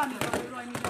画。